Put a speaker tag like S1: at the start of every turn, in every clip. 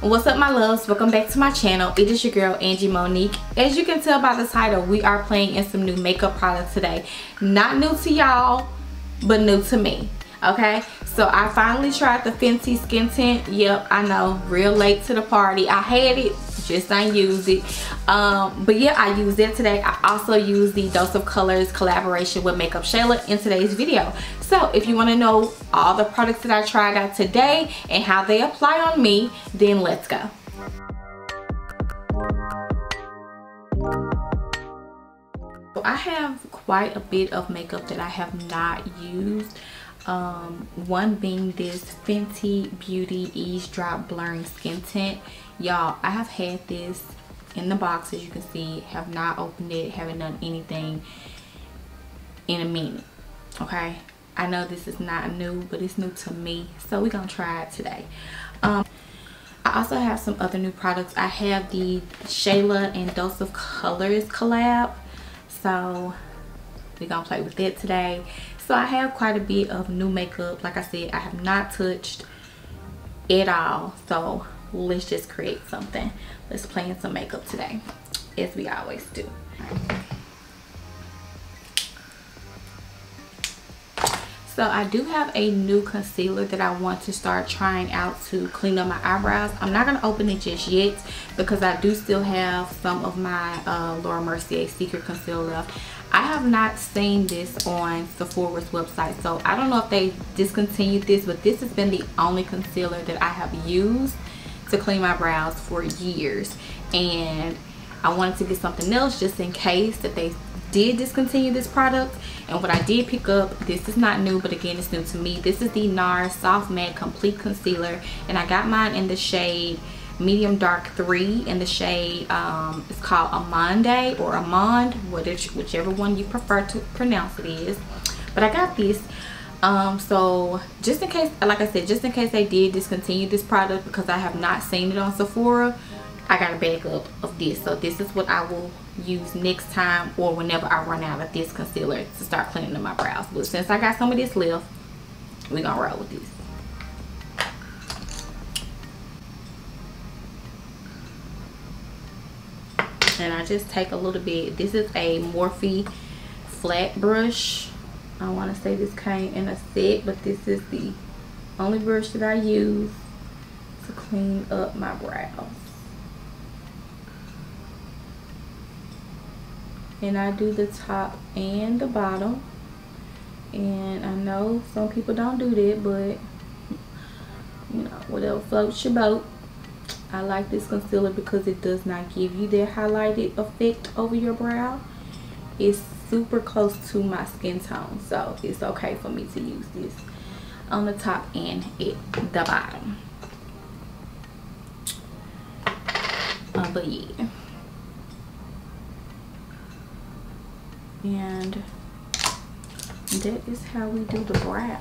S1: what's up my loves? Welcome back to my channel. It is your girl angie monique. As you can tell by the title we are playing in some new makeup products today. Not new to y'all but new to me okay so i finally tried the fenty skin tint. Yep i know. Real late to the party. I had it just ain't use it. Um, but yeah i used it today. I also used the dose of colors collaboration with makeup shayla in today's video. So if you want to know all the products that i tried out today and how they apply on me then let's go. I have quite a bit of makeup that i have not used um, one being this Fenty Beauty Eaze Drop Blurring Skin Tint. Y'all i have had this in the box as you can see. Have not opened it haven't done anything in a minute okay? I know this is not new but it's new to me so we're gonna try it today. Um, i also have some other new products. I have the shayla and dose of colors collab so we're gonna play with it today so i have quite a bit of new makeup. Like i said i have not touched at all. So let's just create something. Let's play in some makeup today as we always do so I do have a new concealer that I want to start trying out to clean up my eyebrows. I'm not going to open it just yet because I do still have some of my uh, Laura Mercier secret concealer. I have not seen this on Sephora's website so I don't know if they discontinued this but this has been the only concealer that I have used to clean my brows for years. And I wanted to get something else just in case that they did discontinue this product and what I did pick up this is not new but again it's new to me. This is the NARS soft matte complete concealer and I got mine in the shade medium dark 3 in the shade um, it's called Amande or Amand whichever one you prefer to pronounce it is. But I got this um so just in case like i said just in case they did discontinue this product because i have not seen it on sephora i got a backup of this so this is what i will use next time or whenever i run out of this concealer to start cleaning up my brows but since i got some of this left we're gonna roll with this and I just take a little bit. This is a Morphe flat brush I want to say this came in a set, but this is the only brush that I use to clean up my brows. And I do the top and the bottom. And I know some people don't do that, but you know, whatever floats your boat. I like this concealer because it does not give you that highlighted effect over your brow. It's super close to my skin tone so it's okay for me to use this on the top and at the bottom uh, but yeah and that is how we do the brows.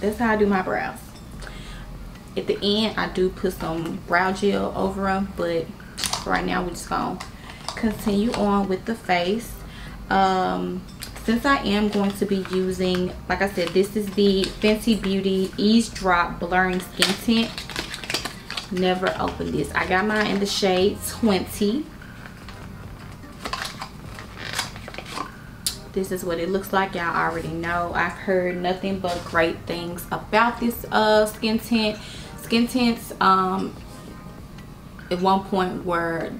S1: That's how I do my brows. At the end I do put some brow gel over them but right now we're just gonna continue on with the face. Um, since I am going to be using like I said this is the Fenty Beauty Eaze Drop Blurring Skin Tint. Never opened this. I got mine in the shade 20 this is what it looks like. Y'all already know. I've heard nothing but great things about this uh, skin tint skin tints. Um, at one point were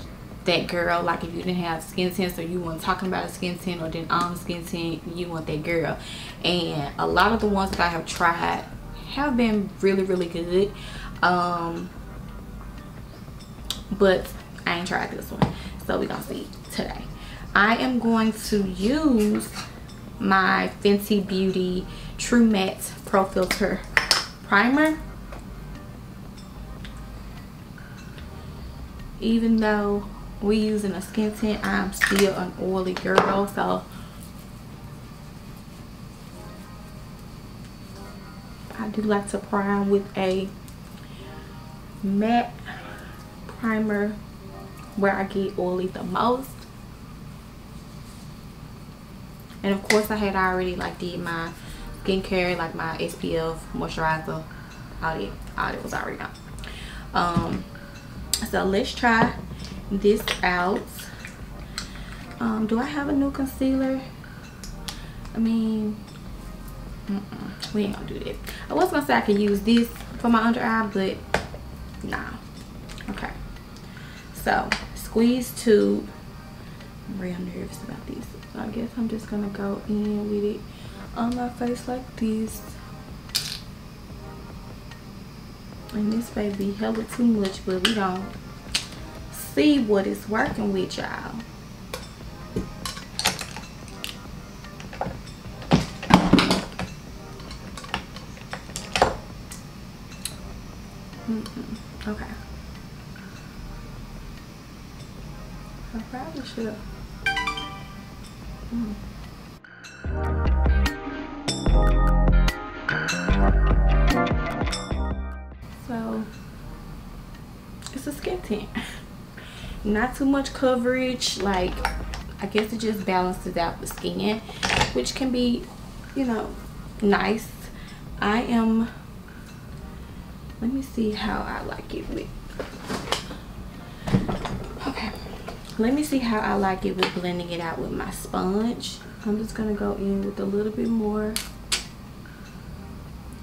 S1: that girl like if you didn't have skin tint or you weren't talking about a skin tint or then on skin tint you want that girl. And a lot of the ones that i have tried have been really really good. Um but i ain't tried this one. So we're gonna see today i am going to use my fenty beauty true matte pro filter primer. Even though we using a skin tint i'm still an oily girl so i do like to prime with a matte primer where i get oily the most and of course i had already like did my skincare like my spf moisturizer all that. All that was already done. Um so let's try this out. Um do i have a new concealer? I mean mm -mm, we ain't gonna do that. I was gonna say i could use this for my under eye but nah. Okay. So squeeze tube. I'm real nervous about these so i guess i'm just gonna go in with it on my face like this. And this be hella too much but we don't see what it's working with y'all. Mm -mm. okay. I probably should have So it's a skin tint. Not too much coverage like I guess it just balances out the skin which can be you know nice I am let me see how I like it with let me see how I like it with blending it out with my sponge. I'm just gonna go in with a little bit more.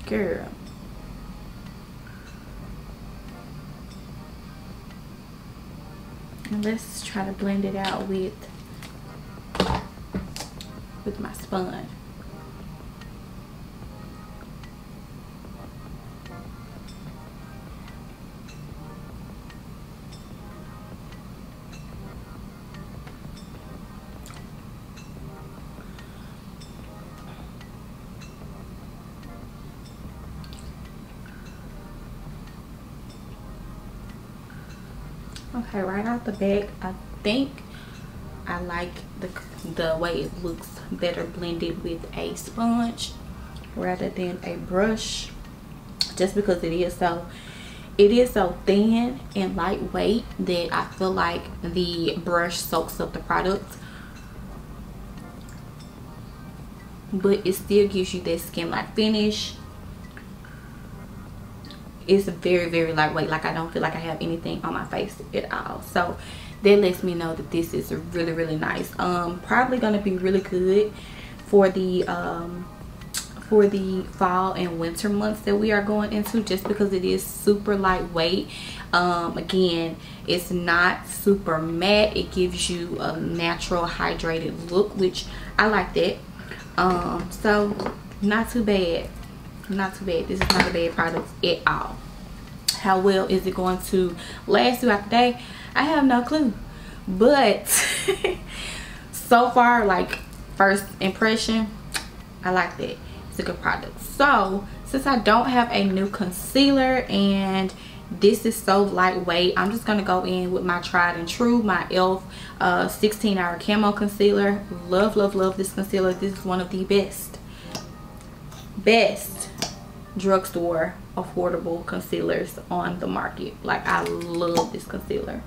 S1: Girl. And let's try to blend it out with with my sponge okay right out the back i think i like the the way it looks better blended with a sponge rather than a brush just because it is so it is so thin and lightweight that i feel like the brush soaks up the product. But it still gives you that skin like finish it's very very lightweight. Like i don't feel like i have anything on my face at all. So that lets me know that this is really really nice. Um probably gonna be really good for the um for the fall and winter months that we are going into just because it is super lightweight. Um again it's not super matte. It gives you a natural hydrated look which i like that. Um so not too bad not too bad this is not a bad product at all. How well is it going to last throughout the day? I have no clue. But so far like first impression i like that. It's a good product. So since i don't have a new concealer and this is so lightweight i'm just gonna go in with my tried and true my elf uh 16 hour camo concealer. Love love love this concealer. This is one of the best. Best drugstore affordable concealers on the market. Like i love this concealer.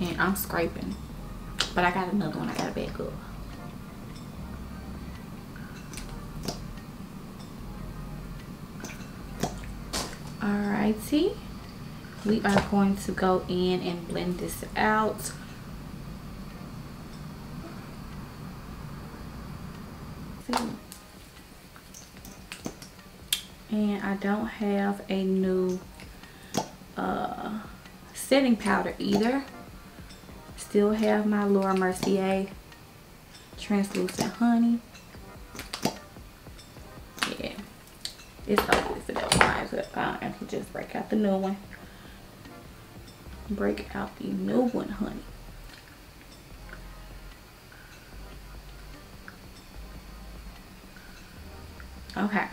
S1: And i'm scraping. But i got another one i gotta back up. Alrighty. We are going to go in and blend this out and I don't have a new uh, setting powder either. Still have my Laura Mercier translucent honey. Yeah it's ugly for that one but I have to just break out the new one. Break out the new one honey okay.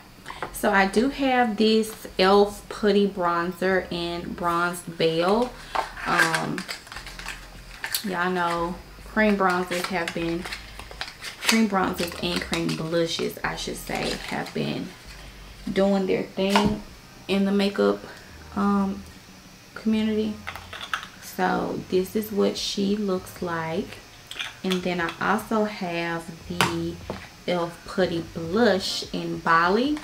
S1: So i do have this elf putty bronzer in bronze belle um y'all know cream bronzers have been cream bronzers and cream blushes i should say have been doing their thing in the makeup um community. So this is what she looks like. And then i also have the e.l.f. Putty Blush in Bali.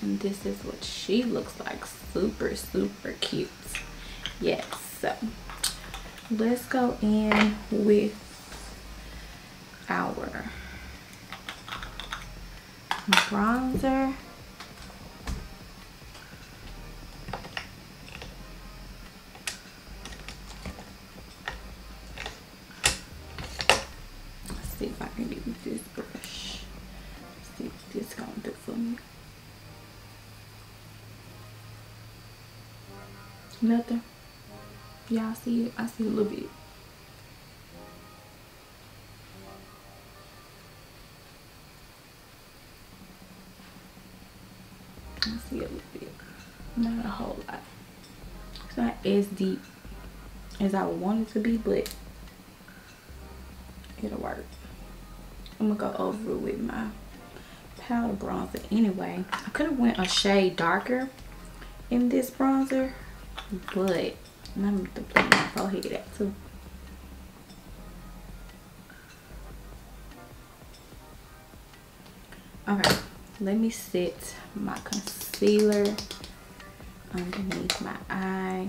S1: And this is what she looks like. Super, super cute. Yes, so let's go in with our bronzer. Nothing. Y'all see it? I see a little bit. I see a little bit. Not a whole lot. It's not as deep as I would want it to be, but it'll work. I'm gonna go over it with my powder bronzer anyway. I could have went a shade darker in this bronzer, but I'm to blend my forehead out too. Okay, let me set my concealer underneath my eye.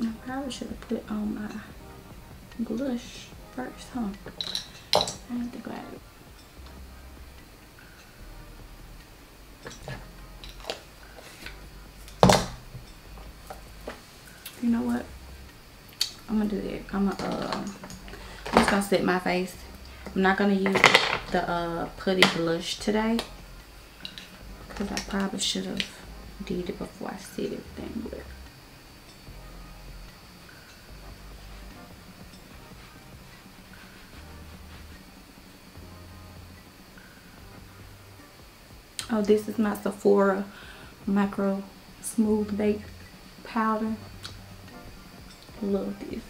S1: I probably should have put on my blush first, huh? I. You know what? I'm gonna do that. I'm gonna, uh, I'm just gonna set my face. I'm not gonna use the uh, putty blush today because I probably should have did it before I set everything. But This is my Sephora Micro Smooth Bake Powder. Love this.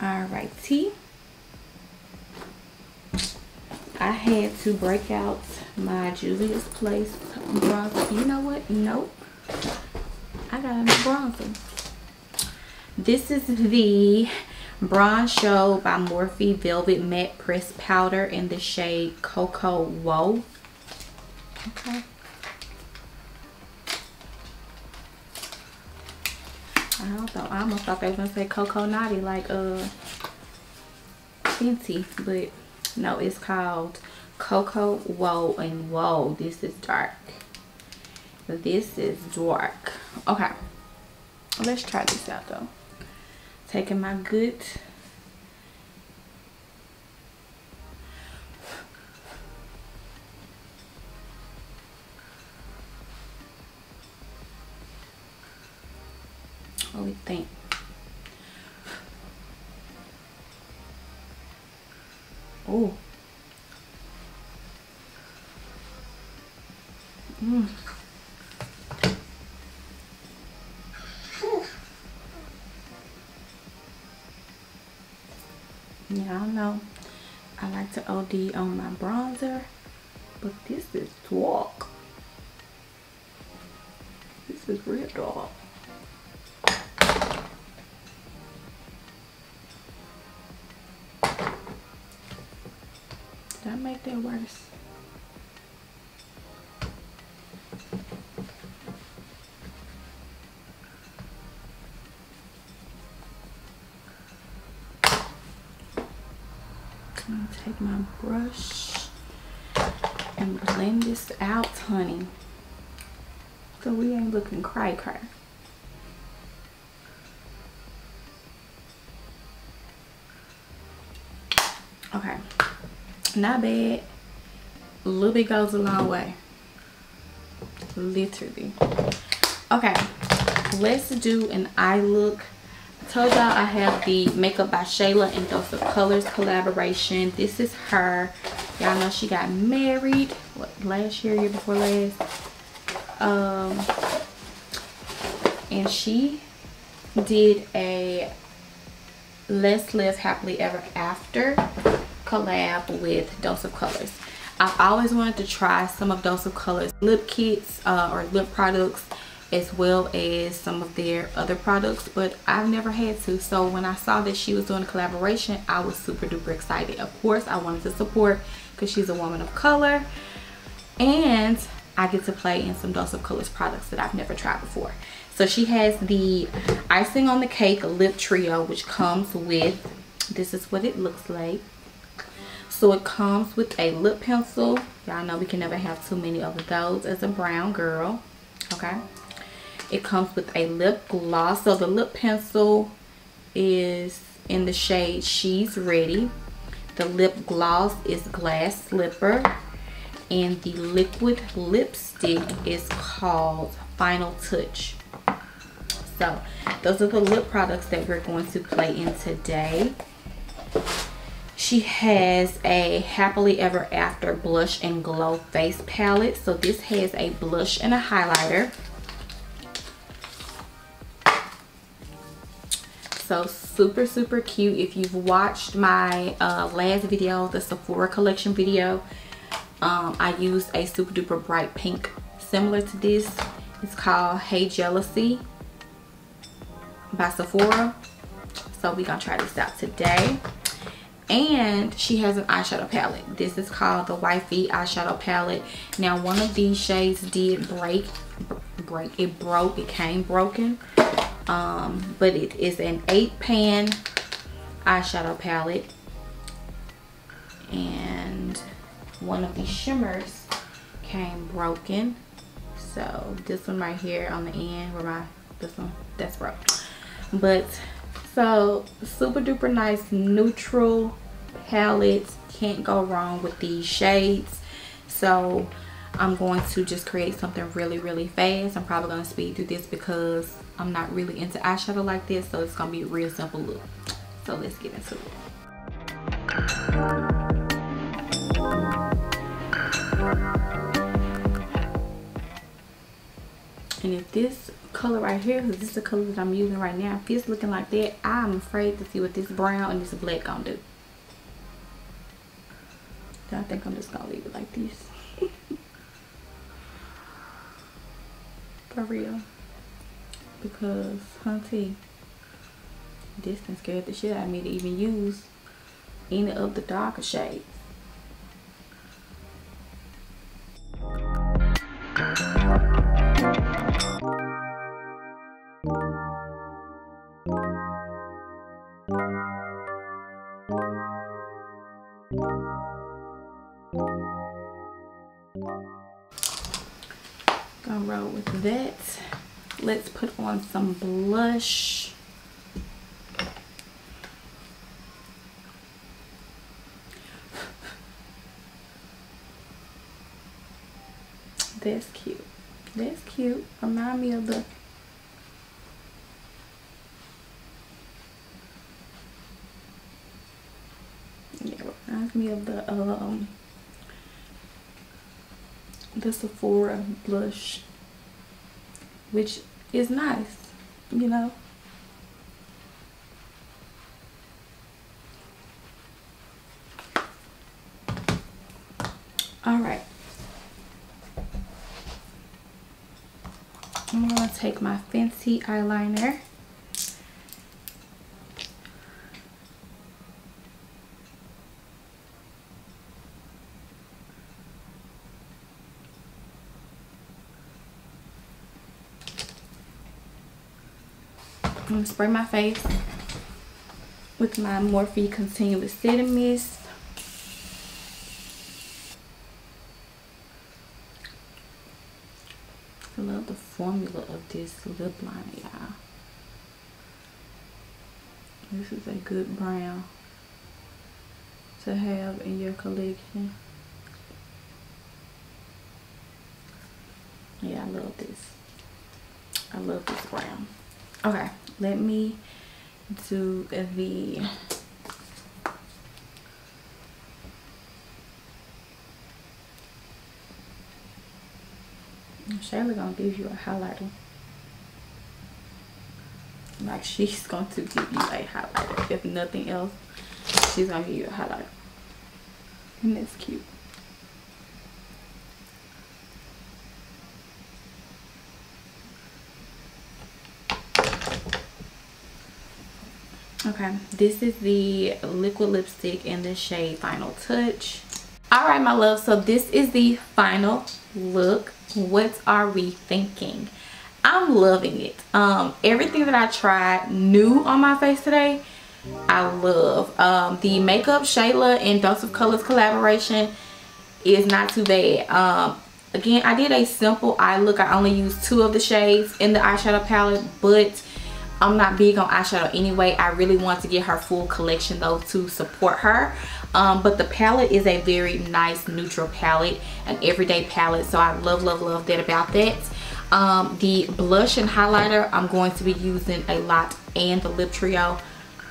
S1: Alrighty. I had to break out my Juvia's Place bronzer. You know what? Nope. I got a bronzer. This is the Bronze Show by Morphe Velvet Matte Press Powder in the shade Cocoa Whoa. Okay. I I almost thought they were gonna say Coco Naughty like uh Fenty, but no, it's called Cocoa Whoa and Whoa. This is dark. This is dark. Okay. Let's try this out though taking my good what do we think. Oh Y'all know I like to OD on my bronzer, but this is dark. This is real dark. Did I make that worse? Take my brush and blend this out, honey. So we ain't looking cray cray. Okay, not bad. A little bit goes a long way. Literally. Okay, let's do an eye look told y'all I have the Makeup by Shayla and Dose of Colors collaboration. This is her. Y'all know she got married what, last year, year before last. Um, and she did a Let's Live Happily Ever After collab with Dose of Colors. I've always wanted to try some of Dose of Colors lip kits uh, or lip products as well as some of their other products but I've never had to. So when I saw that she was doing a collaboration I was super duper excited. Of course I wanted to support because she's a woman of color and I get to play in some Dose of Colors products that I've never tried before. So she has the icing on the cake lip trio which comes with this is what it looks like. So it comes with a lip pencil. Y'all know we can never have too many of those as a brown girl okay it comes with a lip gloss. So the lip pencil is in the shade she's ready. The lip gloss is glass slipper. And the liquid lipstick is called final touch. So those are the lip products that we're going to play in today. She has a happily ever after blush and glow face palette. So this has a blush and a highlighter so super super cute. If you've watched my uh, last video the Sephora collection video um, I used a super duper bright pink similar to this. It's called Hey Jealousy by Sephora. So we gonna try this out today. And she has an eyeshadow palette. This is called the wifey eyeshadow palette. Now one of these shades did break break it broke it came broken um, but it is an eight pan eyeshadow palette. And one of these shimmers came broken. So this one right here on the end where my this one that's broke. But so super duper nice neutral palettes. Can't go wrong with these shades. So I'm going to just create something really really fast. I'm probably going to speed through this because I'm not really into eyeshadow like this so it's to be a real simple look. So let's get into it. And if this color right here because this is the color that I'm using right now if it's looking like that I'm afraid to see what this brown and this black gonna do. So I think I'm just gonna leave it like this. For real because hunty this can scare the shit out of me to even use any of the darker shades blush. That's cute. That's cute. Remind me of the yeah, reminds me of the um the Sephora blush which is nice you know? All right. I'm gonna take my fancy eyeliner I'm gonna spray my face with my Morphe Continuous Setting Mist. I love the formula of this lip liner, y'all. This is a good brown to have in your collection. Yeah, I love this. I love this brown. Okay let me do the Shayla gonna give you a highlighter. Like she's going to give you a highlighter. If nothing else, she's gonna give you a highlighter. And it's cute. Okay. This is the liquid lipstick in the shade final touch. All right my love so this is the final look. What are we thinking? I'm loving it. Um everything that i tried new on my face today i love. Um the makeup shayla and dose of colors collaboration is not too bad. Um again i did a simple eye look. I only used two of the shades in the eyeshadow palette but I'm not big on eyeshadow anyway. I really want to get her full collection though to support her. Um, but the palette is a very nice neutral palette, an everyday palette. So I love, love, love that about that. Um, the blush and highlighter I'm going to be using a lot and the lip trio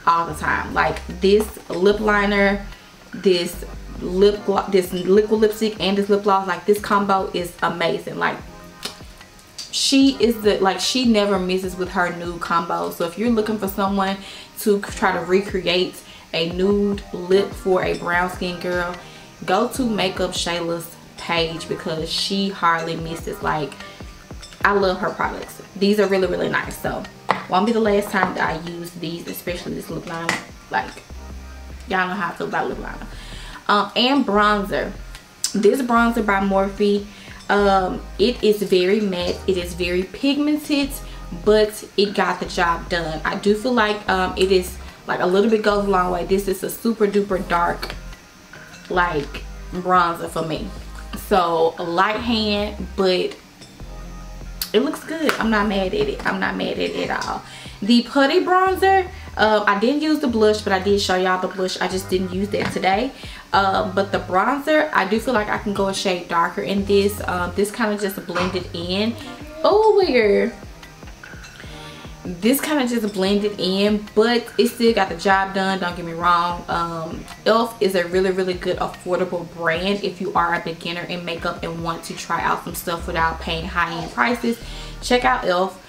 S1: all the time. Like this lip liner, this lip this liquid lipstick and this lip gloss, like this combo is amazing. Like she is the like she never misses with her nude combo. So if you're looking for someone to try to recreate a nude lip for a brown skin girl go to makeup shayla's page because she hardly misses like i love her products. These are really really nice. So won't be the last time that i use these especially this lip liner. Like y'all know how i feel about lip liner. Um and bronzer. This bronzer by morphe um it is very matte it is very pigmented but it got the job done. I do feel like um it is like a little bit goes a long way. This is a super duper dark like bronzer for me. So light hand but it looks good. I'm not mad at it. I'm not mad at it at all. The putty bronzer uh, i didn't use the blush but i did show y'all the blush. I just didn't use that today. Um, but the bronzer i do feel like i can go a shade darker in this. Um, this kind of just blended in. Oh weird. This kind of just blended in but it still got the job done. Don't get me wrong. Um elf is a really really good affordable brand if you are a beginner in makeup and want to try out some stuff without paying high-end prices. Check out elf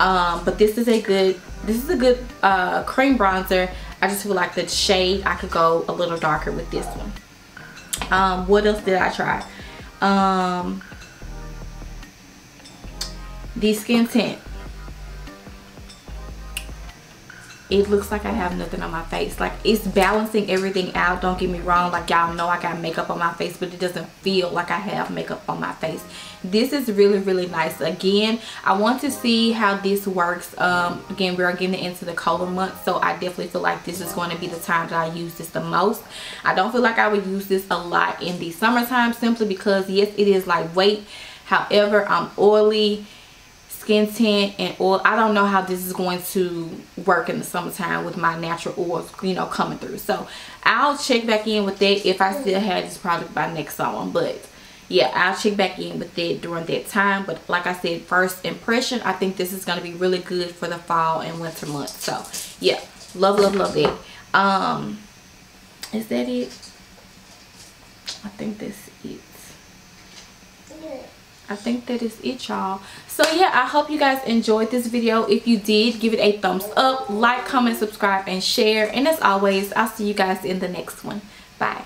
S1: um but this is a good this is a good uh cream bronzer I just feel like the shade, I could go a little darker with this one. Um, what else did I try? Um, the skin tint it looks like I have nothing on my face. Like it's balancing everything out. Don't get me wrong. Like y'all know I got makeup on my face, but it doesn't feel like I have makeup on my face. This is really, really nice. Again, I want to see how this works. Um, again, we are getting into the colder months, so I definitely feel like this is going to be the time that I use this the most. I don't feel like I would use this a lot in the summertime simply because yes, it is lightweight. However, I'm oily skin tint and oil. I don't know how this is going to work in the summertime with my natural oils you know coming through. So i'll check back in with that if i still have this product by next summer. But yeah i'll check back in with it during that time. But like i said first impression i think this is going to be really good for the fall and winter months. So yeah love love love it. Um is that it? I think it I think that is it y'all. So yeah I hope you guys enjoyed this video. If you did give it a thumbs up like comment subscribe and share. And as always I'll see you guys in the next one. Bye